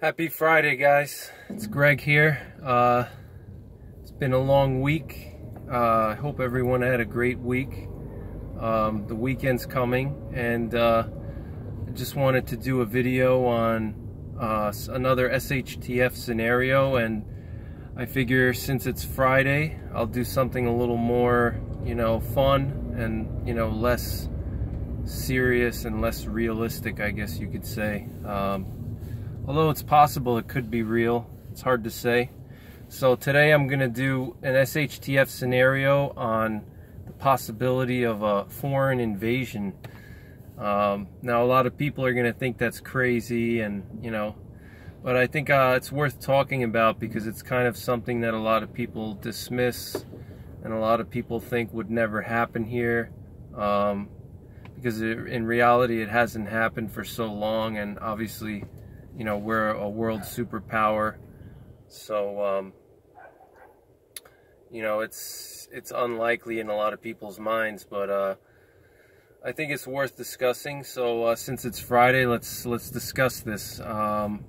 Happy Friday, guys. It's Greg here. Uh, it's been a long week. Uh, I hope everyone had a great week. Um, the weekend's coming, and uh, I just wanted to do a video on uh, another SHTF scenario. And I figure since it's Friday, I'll do something a little more, you know, fun and you know less serious and less realistic, I guess you could say. Um, although it's possible it could be real it's hard to say. So today I'm gonna do an SHTF scenario on the possibility of a foreign invasion. Um, now a lot of people are gonna think that's crazy and you know but I think uh, it's worth talking about because it's kind of something that a lot of people dismiss and a lot of people think would never happen here um, because it, in reality it hasn't happened for so long and obviously you know, we're a world superpower. So, um, you know, it's it's unlikely in a lot of people's minds, but uh, I think it's worth discussing. So, uh, since it's Friday, let's let's discuss this. Um,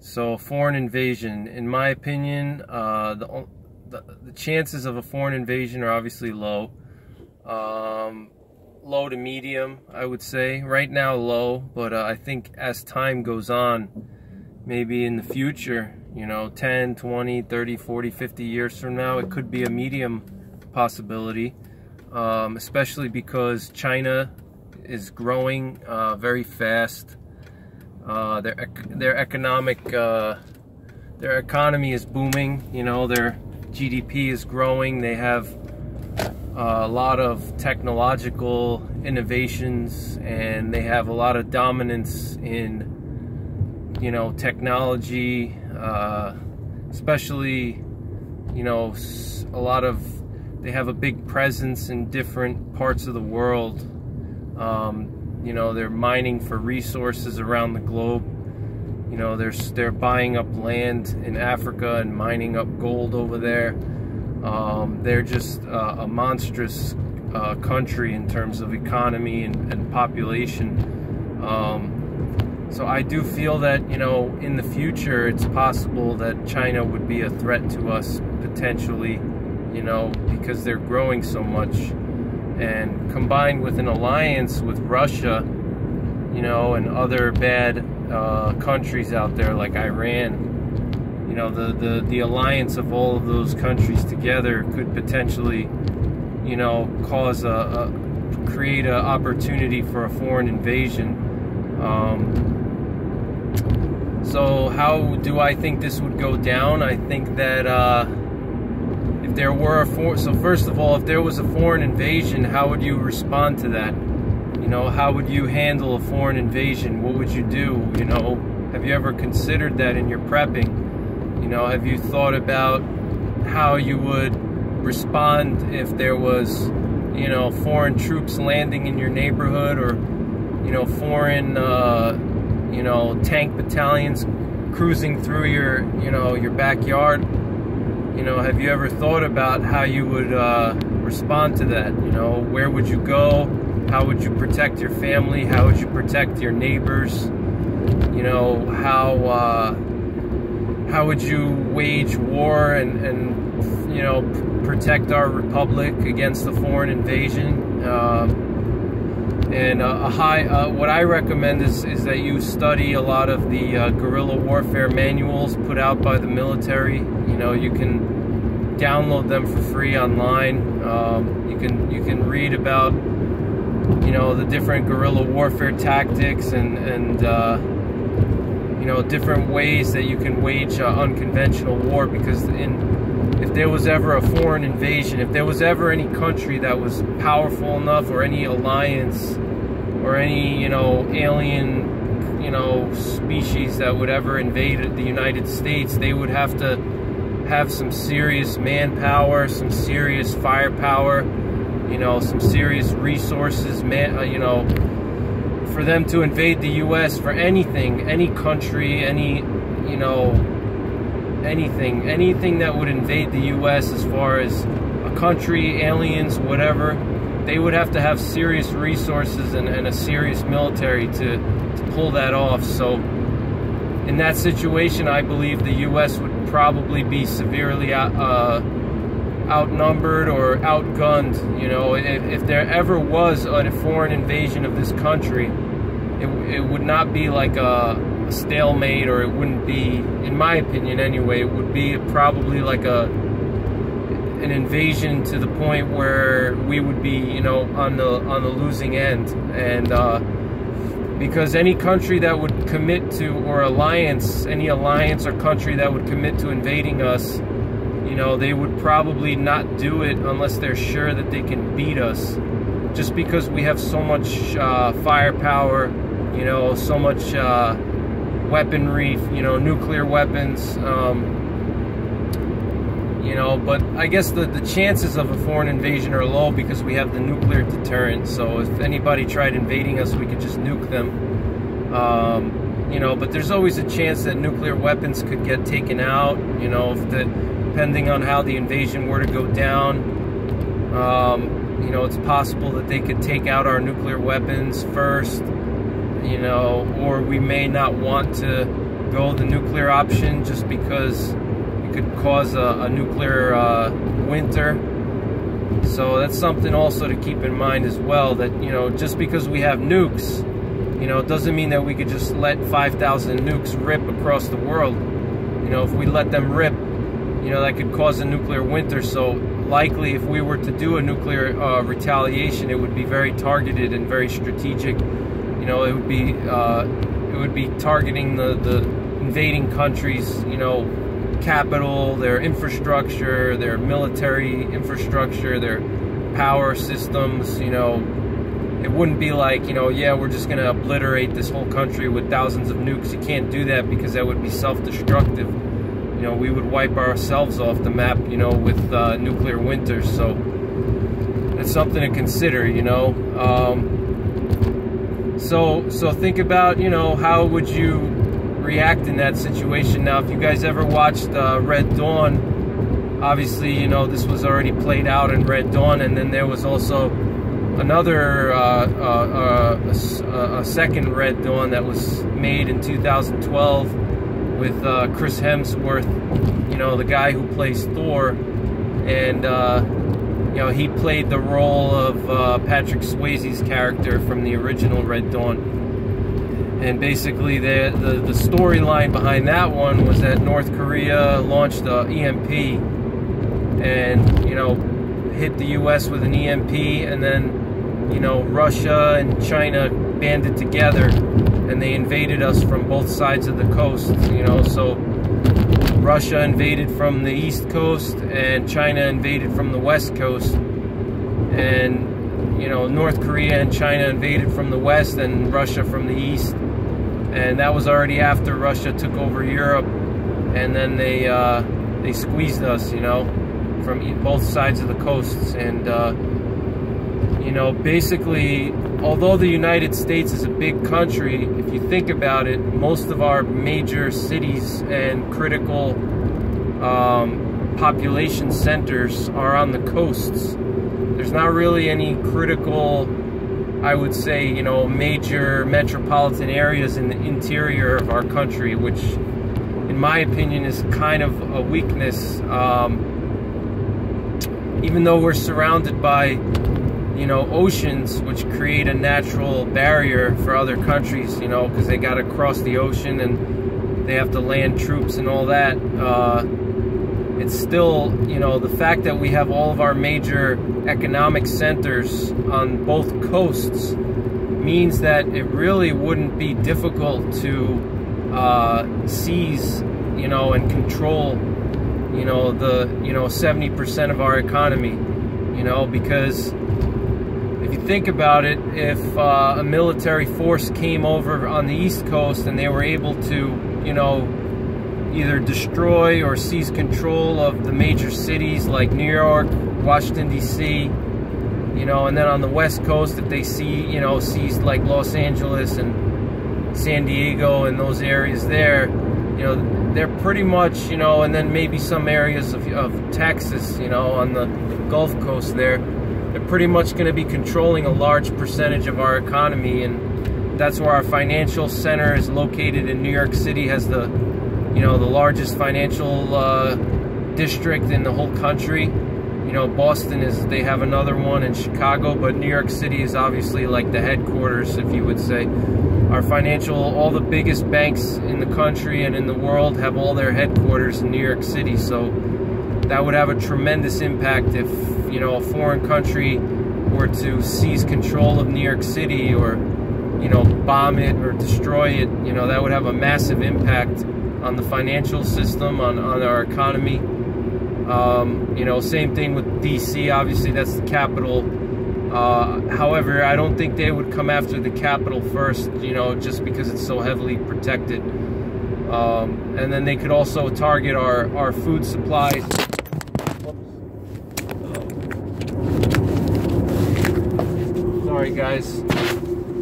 so, foreign invasion, in my opinion, uh, the, the, the chances of a foreign invasion are obviously low. Um, low to medium, I would say. Right now, low, but uh, I think as time goes on, maybe in the future, you know, 10, 20, 30, 40, 50 years from now, it could be a medium possibility, um, especially because China is growing uh, very fast. Uh, their their economic uh, their economy is booming. You know, their GDP is growing. They have a lot of technological innovations and they have a lot of dominance in you know technology uh, especially you know a lot of they have a big presence in different parts of the world. Um, you know they're mining for resources around the globe. You know they're they're buying up land in Africa and mining up gold over there um, they're just uh, a monstrous uh, country in terms of economy and, and population. Um, so I do feel that, you know, in the future, it's possible that China would be a threat to us potentially, you know, because they're growing so much. And combined with an alliance with Russia, you know, and other bad uh, countries out there like Iran, you know, the, the, the alliance of all of those countries together could potentially, you know, cause a, a create an opportunity for a foreign invasion. Um, so how do I think this would go down? I think that uh, if there were a for so first of all, if there was a foreign invasion, how would you respond to that? You know, how would you handle a foreign invasion? What would you do? You know, have you ever considered that in your prepping? You know, have you thought about how you would respond if there was, you know, foreign troops landing in your neighborhood or, you know, foreign, uh, you know, tank battalions cruising through your, you know, your backyard? You know, have you ever thought about how you would uh, respond to that? You know, where would you go? How would you protect your family? How would you protect your neighbors? You know, how, uh, how would you wage war and, and you know protect our republic against the foreign invasion? Um, and a, high, uh, what I recommend is, is that you study a lot of the uh, guerrilla warfare manuals put out by the military. You know, you can download them for free online. Um, you can you can read about you know the different guerrilla warfare tactics and and uh, you know different ways that you can wage uh, unconventional war because in if there was ever a foreign invasion if there was ever any country that was powerful enough or any alliance or any you know alien you know species that would ever invade the United States they would have to have some serious manpower some serious firepower you know some serious resources man uh, you know for them to invade the U.S. for anything, any country, any, you know, anything, anything that would invade the U.S. as far as a country, aliens, whatever, they would have to have serious resources and, and a serious military to, to pull that off. So, in that situation, I believe the U.S. would probably be severely uh, outnumbered or outgunned. You know, if, if, there ever was a foreign invasion of this country, it, it would not be like a, stalemate, or it wouldn't be, in my opinion anyway, it would be probably like a an invasion to the point where we would be, you know, on the on the losing end, and uh, because any country that would commit to or alliance, any alliance or country that would commit to invading us, you know, they would probably not do it unless they're sure that they can beat us, just because we have so much uh, firepower, you know, so much uh, weaponry, you know, nuclear weapons. Um, you know, but I guess the, the chances of a foreign invasion are low because we have the nuclear deterrent. So if anybody tried invading us, we could just nuke them. Um, you know, but there's always a chance that nuclear weapons could get taken out. You know, if the, depending on how the invasion were to go down. Um, you know, it's possible that they could take out our nuclear weapons first. You know, or we may not want to go the nuclear option just because it could cause a, a nuclear uh, winter. So that's something also to keep in mind as well. That you know, just because we have nukes, you know, it doesn't mean that we could just let 5,000 nukes rip across the world. You know, if we let them rip, you know, that could cause a nuclear winter. So likely, if we were to do a nuclear uh, retaliation, it would be very targeted and very strategic. You know, it would be uh, it would be targeting the the invading countries. You know, capital, their infrastructure, their military infrastructure, their power systems, you know, it wouldn't be like, you know, yeah, we're just going to obliterate this whole country with thousands of nukes. You can't do that because that would be self-destructive. You know, we would wipe ourselves off the map, you know, with uh, nuclear winters. So it's something to consider, you know. Um, so, so think about, you know, how would you react in that situation. Now, if you guys ever watched uh, Red Dawn, obviously, you know, this was already played out in Red Dawn, and then there was also another, uh, uh, uh a, a, second Red Dawn that was made in 2012 with uh, Chris Hemsworth, you know, the guy who plays Thor, and, uh, you know, he played the role of Patrick Swayze's character from the original Red Dawn and basically the the, the storyline behind that one was that North Korea launched the EMP and you know hit the U.S. with an EMP, and then you know Russia and China banded together and they invaded us from both sides of the coast. You know, so Russia invaded from the east coast and China invaded from the west coast, and you know North Korea and China invaded from the west and Russia from the east. And that was already after Russia took over Europe, and then they uh, they squeezed us, you know, from both sides of the coasts, and uh, you know, basically, although the United States is a big country, if you think about it, most of our major cities and critical um, population centers are on the coasts. There's not really any critical I would say, you know, major metropolitan areas in the interior of our country, which, in my opinion, is kind of a weakness. Um, even though we're surrounded by, you know, oceans, which create a natural barrier for other countries, you know, because they got to cross the ocean and they have to land troops and all that. Uh, it's still, you know, the fact that we have all of our major economic centers on both coasts means that it really wouldn't be difficult to uh, seize, you know, and control, you know, the, you know, 70% of our economy, you know, because you think about it, if uh, a military force came over on the East Coast and they were able to, you know, either destroy or seize control of the major cities like New York, Washington, D.C., you know, and then on the West Coast, if they see, you know, seize like Los Angeles and San Diego and those areas there, you know, they're pretty much, you know, and then maybe some areas of, of Texas, you know, on the Gulf Coast there, they're pretty much going to be controlling a large percentage of our economy and that's where our financial center is located in New York City. Has the, you know, the largest financial uh, district in the whole country. You know, Boston is they have another one in Chicago, but New York City is obviously like the headquarters, if you would say. Our financial, all the biggest banks in the country and in the world have all their headquarters in New York City. So that would have a tremendous impact if you know a foreign country were to seize control of New York City or you know bomb it or destroy it. You know that would have a massive impact on the financial system, on on our economy. Um, you know, same thing with DC. Obviously, that's the capital. Uh, however, I don't think they would come after the capital first. You know, just because it's so heavily protected. Um, and then they could also target our, our food supplies. Sorry, guys.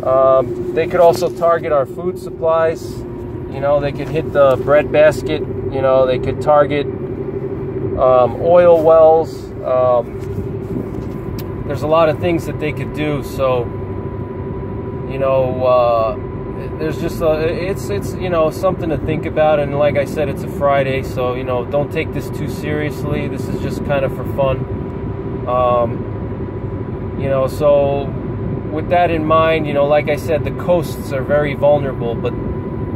Um, they could also target our food supplies. You know, they could hit the bread basket. You know, they could target um, oil wells. Um, there's a lot of things that they could do. So, you know, uh, there's just a, it's it's you know something to think about. And like I said, it's a Friday, so you know, don't take this too seriously. This is just kind of for fun. Um, you know, so with that in mind, you know, like I said, the coasts are very vulnerable, but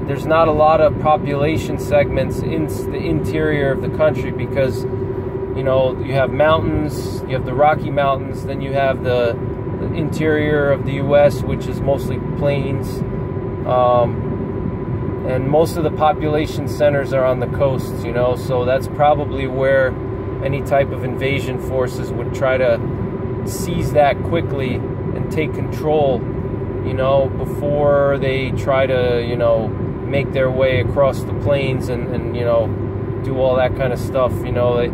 there's not a lot of population segments in the interior of the country because, you know, you have mountains, you have the Rocky Mountains, then you have the, the interior of the U.S., which is mostly plains. Um, and most of the population centers are on the coasts, you know, so that's probably where any type of invasion forces would try to seize that quickly take control, you know, before they try to, you know, make their way across the plains and, and you know, do all that kind of stuff, you know. They,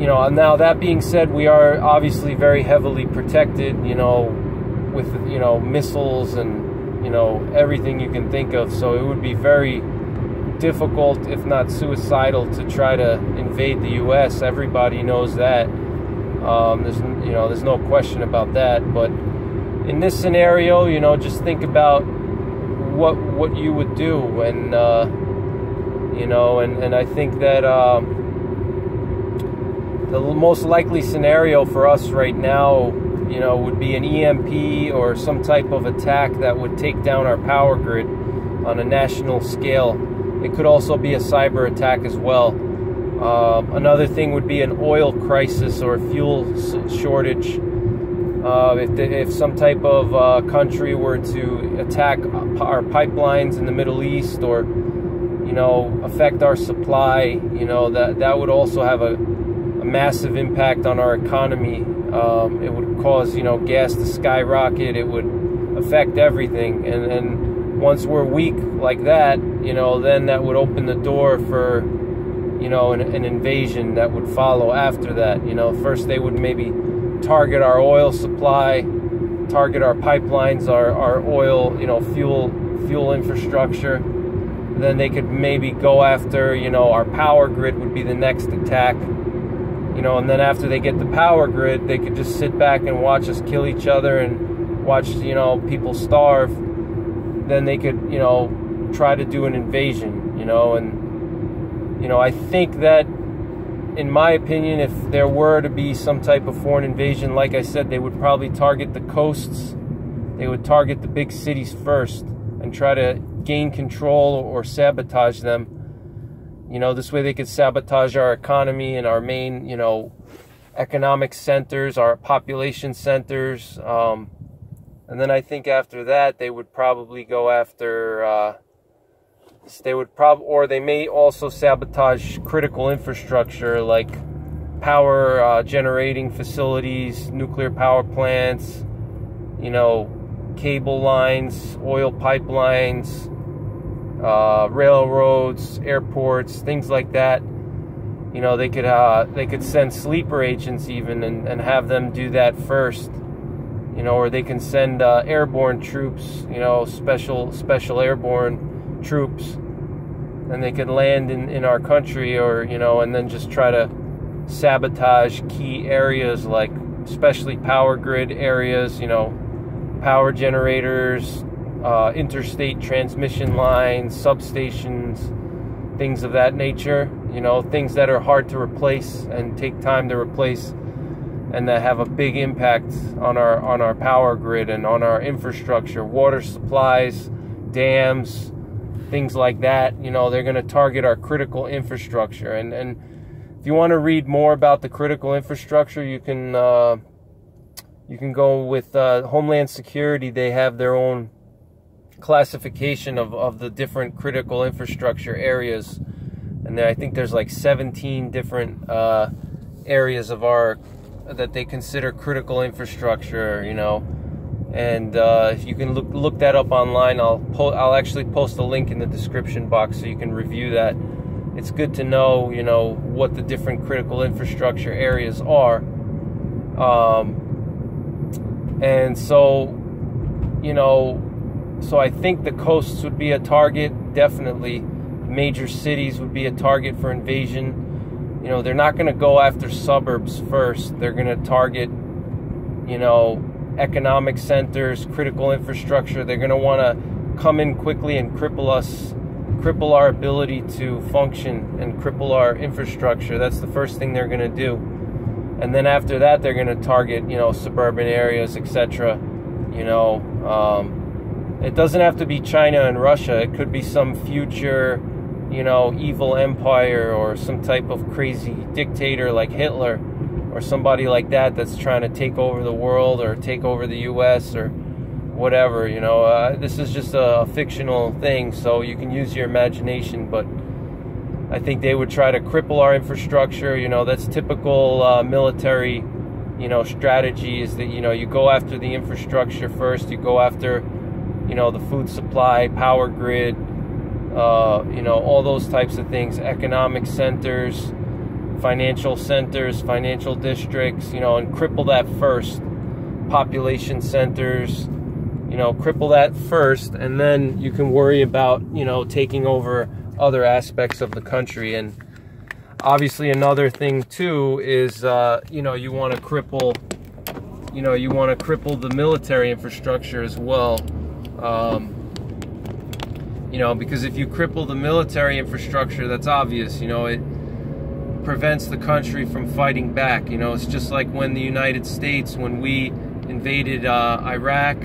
you know, now that being said, we are obviously very heavily protected, you know, with, you know, missiles and, you know, everything you can think of. So it would be very difficult, if not suicidal, to try to invade the U.S. Everybody knows that. Um, there's you know there's no question about that. But in this scenario, you know, just think about what what you would do, and uh, you know, and and I think that um, the most likely scenario for us right now, you know, would be an EMP or some type of attack that would take down our power grid on a national scale. It could also be a cyber attack as well. Um, another thing would be an oil crisis or fuel shortage. Uh, if, the, if some type of uh, country were to attack our pipelines in the Middle East or, you know, affect our supply, you know, that, that would also have a, a massive impact on our economy. Um, it would cause, you know, gas to skyrocket. It would affect everything. And, and once we're weak like that, you know, then that would open the door for you know, an, an, invasion that would follow after that. You know, first they would maybe target our oil supply, target our pipelines, our, our oil, you know, fuel fuel infrastructure. Then they could maybe go after, you know, our power grid would be the next attack. You know, and then after they get the power grid, they could just sit back and watch us kill each other and watch, you know, people starve. Then they could, you know, try to do an invasion, you know, and you know, I think that, in my opinion, if there were to be some type of foreign invasion, like I said, they would probably target the coasts. They would target the big cities first and try to gain control or sabotage them. You know, this way they could sabotage our economy and our main, you know, economic centers, our population centers. Um, and then I think after that, they would probably go after. Uh, they would prob or they may also sabotage critical infrastructure like power uh, generating facilities, nuclear power plants, you know, cable lines, oil pipelines, uh, railroads, airports, things like that. You know, they could uh, they could send sleeper agents even and, and have them do that first. You know, or they can send uh, airborne troops. You know, special special airborne troops and they could land in, in our country or you know and then just try to sabotage key areas like especially power grid areas you know power generators uh, interstate transmission lines, substations, things of that nature. You know, things that are hard to replace and take time to replace, and that have a big impact on our on our power grid and on our infrastructure, water supplies, dams, things like that. You know, they're going to target our critical infrastructure. And and if you want to read more about the critical infrastructure, you can uh, you can go with uh, Homeland Security. They have their own classification of, of the different critical infrastructure areas. And I think there's like 17 different uh, areas of our that they consider critical infrastructure, you know. And uh, if you can look look that up online, I'll po- I'll actually post a link in the description box so you can review that. It's good to know, you know, what the different critical infrastructure areas are. Um, and so, you know, so I think the coasts would be a target, definitely. Major cities would be a target for invasion. You know, they're not going to go after suburbs first. They're going to target, you know, economic centers, critical infrastructure. They're going to want to come in quickly and cripple us, cripple our ability to function and cripple our infrastructure. That's the first thing they're going to do. And then after that, they're going to target, you know, suburban areas, etc. You know, um, it doesn't have to be China and Russia. It could be some future, you know, evil empire or some type of crazy dictator like Hitler or somebody like that that's trying to take over the world or take over the U.S. or whatever. You know, uh, this is just a, fictional thing, so you can use your imagination. But I think they would try to cripple our infrastructure. You know, that's typical uh, military, you know, strategy is that you know you go after the infrastructure first. You go after you know, the food supply, power grid, uh, you know, all those types of things, economic centers, financial centers, financial districts, you know, and cripple that first. Population centers, you know, cripple that first, and then you can worry about, you know, taking over other aspects of the country. And obviously, another thing too is, uh, you know, you want to cripple, you know, you want to cripple the military infrastructure as well. Um, you know, because if you cripple the military infrastructure, that's obvious. You know, it prevents the country from fighting back. You know, it's just like when the United States, when we invaded uh, Iraq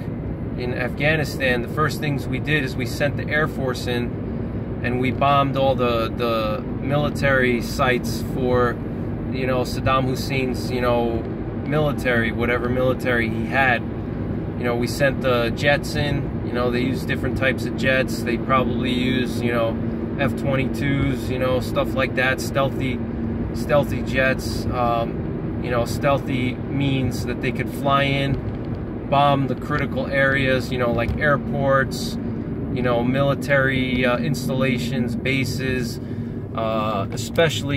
in Afghanistan, the first things we did is we sent the Air Force in and we bombed all the, the military sites for, you know, Saddam Hussein's, you know, military, whatever military he had. You know, we sent the jets in, you know, they use different types of jets. They probably use, you know, F-22s, you know, stuff like that. Stealthy, stealthy jets. Um, you know, stealthy means that they could fly in, bomb the critical areas. You know, like airports. You know, military uh, installations, bases, uh, especially.